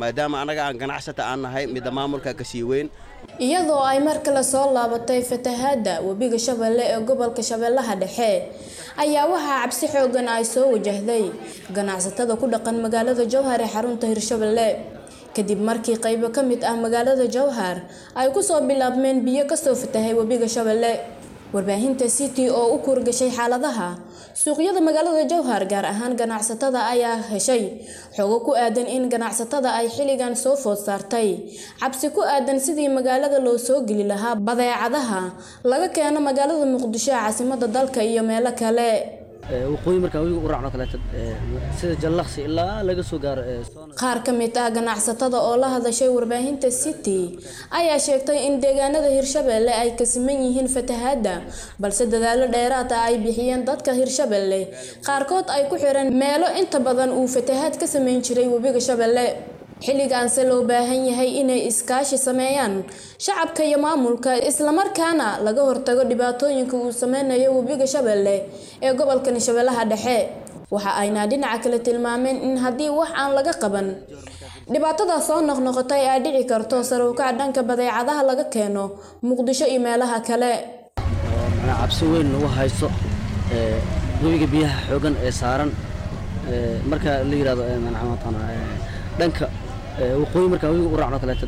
maadaama annaga aan ganacsata aan nahay midda maamulka ka sii weyn. Iyadoo ay mar kale soo laabatay fatahaadda webiga shabeelle ee gobolka shabeellaha dhexe ayaa waxaa cabsi xoogan ay soo wajahday. Ganacsatada ku dhaqan magaalada jowhar ee xarunta hirshabelle kadib markii qaybo ka mid ah magaalada jowhar ay ku soo bilaabmeen biyo ka soo fatahay webiga shabeelle warbaahinta city oo u kuurgashay xaaladaha suuqyada magaalada jowhar gaar ahaan ganacsatada ayaa heshay xogo ku aadan in ganacsatada ay xilligan soo food saartay. Cabsi ku aadan sidii magaalada loo soo geli lahaa badeecadaha laga keeno magaalada muqdisho caasimada dalka iyo meelo kale waqooyi markaa webiga u raacno kaleeto sida jallaqsi ilaa laga soo gaaro qaar ka mid ah ganacsatada oo la hadashay warbaahinta city ayaa sheegtay in deegaanada hirshabelle ay ka siman yihiin fatahaadda balse dadaalo dheeraad ah ay bixiyeen dadka hirshabelle. Qaarkood ay ku xireen meelo inta badan uu fatahaad ka sameyn jiray webiga shabeelle xilligaanse loo baahan yahay inay iskaashi sameeyaan shacabka iyo maamulka islamarkaana laga hortago dhibaatooyinka uu sameynayo webiga shabeelle ee gobolkan shabeellaha dhexe. Waxa ayna dhinaca kale tilmaameen in haddii wax aan laga qaban dhibaatada soo noqnoqotay ay dhici karto sarowkac dhanka badeecadaha laga keeno muqdisho iyo meelaha kale. Cabsi weyn lagu haysto webiga biyaha xoogan ee saaran marka la yidhahdo dhanka waqooyi markaa webiga u raacno kaleeto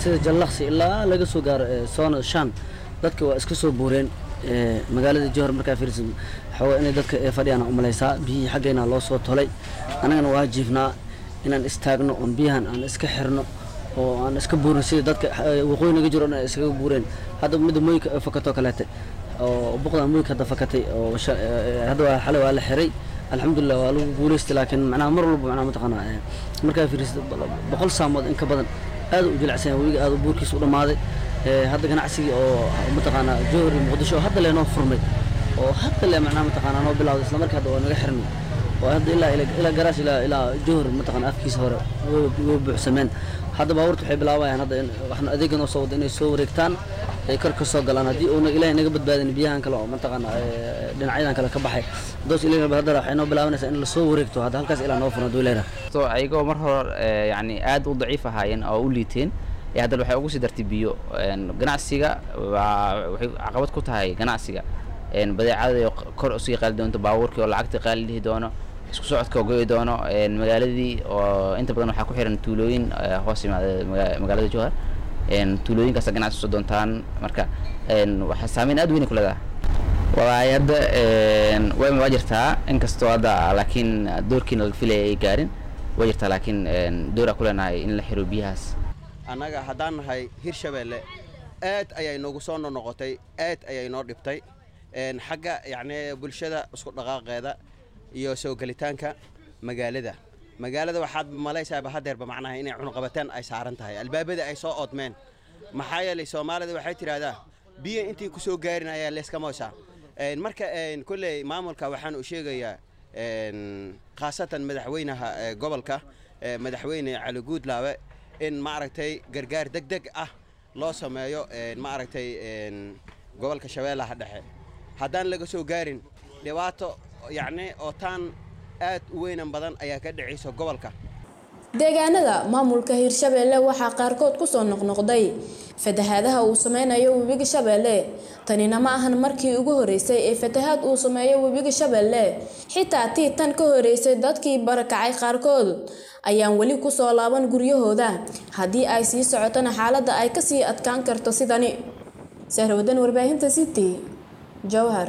sida jallaqsi ilaa laga soo gaaro soona shan. Dadka waa iska soo buureen magaalada jowhar markaa fiirsan. Xooga inay dadka fadhiyaan u malaysaa biyihii xaggeena loo soo tolay. Annagana waa jiifnaa inaan istaagno oon biyahan aan iska xirno oo aan iska buurin sida dadka waqooyi naga jiro ay iskaga buureen. Hadda midda mooyinka fakato kaleete oo buqda mooyinka hadda fakatay oo hadda waa xalay waa la xiray alxamdulilah waa lagu guulaystay laakiin macnaha mar walba macnaha mataqaanaa markaa fiirisid boqol saamood in ka badan aad u jilicsan webiga aad buurkiisa u dhammaaday. Hadda ganacsigii oo mataqaanaa jowhar muqdisho oo hadda lee noo furmay oo hadda lee macnaha mataqaanaa noo bilawday isla markii hadda waa naga xirnay oo hadda ilaa ilaa garaas ilaa ilaa jowhar mataqaana afkiisa hore way buuxsameen. Hadda baabuurta waxay bilaabayaan hadda waxna adeegan oo soo wada inay soo wareegtaan ay kor ka soo galaan haddii uuna ilaahay naga badbaadin biyahan kale oo mataqaana dhinacyadan kale ka baxay. Doos ilaahay hadda waxay noo bilaabanaysaa in la soo wareegto hadda halkaas ilaa noo furan hadduu ilaahay so ayagoo mar hore yani aad u daciif ahaayeen oo u liiteen ee haddana waxay ugu sii dartay biyo. Ganacsiga waa waxay caqabad ku tahay ganacsiga. Badeecada kor u sii qaali doonto baabuurkii oo lacagta qaali dhihi doono isku socodka oo go'i doono. Magaaladii oo inta badan waxaa ku xiran tuulooyin hoos yimaada magaalada jowhar tuulooyinkaasa ganacsi u soo doontaan. Marka waxaa saameyn aad weyn ku leedahay. Walaay hadda way waa jirtaa. Inkastoo hadda laakiin doorkiina laga filaya ay gaarin waa jirtaa. Laakiin dooraa ku leenahay in la xiro biyahaas. Annaga haddaan nahay hirshabelle aad ayay noogu soo nonoqotay aad ayay noo dhibtay. Xagga yacni bulshada isku dhaqaaqeeda iyo soo gelitaanka magaalada magaalada waxaad malaysaaba hadeerba macnaha inay cunuqabateen ay saaran tahay. Albaabada ay soo oodmeen maxaa yeelay soomaalida waxay tidhaahdaa biyo intii ku soo gaarin ayaa leeskamoysaa marka kolley maamulka waxaan u sheegayaa khaasatan madaxweynaha gobolka madaxweyne cali guudlaabe in maaragtay gargaar deg deg ah loo sameeyo maaragtay gobolka shabeellaha dhexe. Haddaan laga soo gaarin dhibaato yacni oo taan aad u weynan badan ayaa ka dhacaysa gobolka. Deegaanada maamulka hirshabelle waxaa qaarkood ku soo noqnoqday. Fatahaadaha uu sameynayo webiga shabeelle. Tanina ma ahan markii ugu horeysay ee fatahaad uu sameeyo webiga shabeelle. Xitaa tii tan ka horeysay dadkii barakacay qaarkood ayaan weli ku soo laaban guryahooda. Haddii ay sii socotona xaaladda ay ka sii adkaan karto sidani. Sahrawadan warbaahinta city jowhar